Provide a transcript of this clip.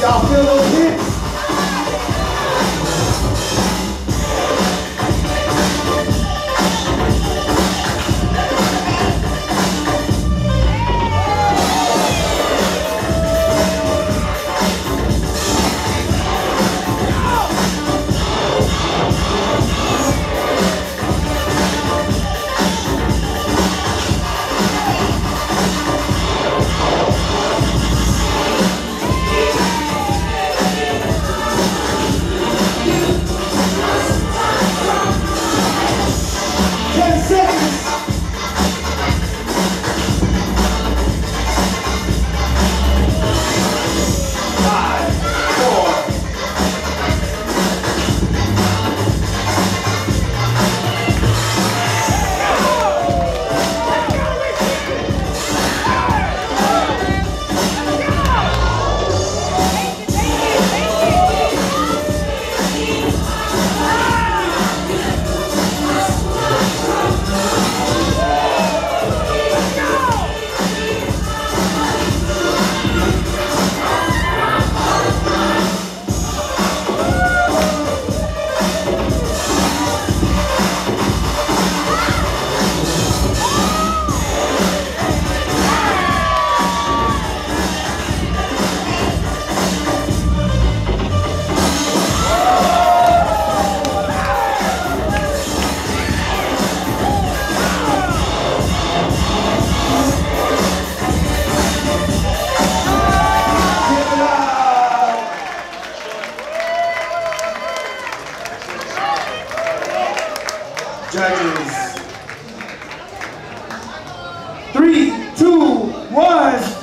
Y'all feel those hits? Judges. Three, two, one.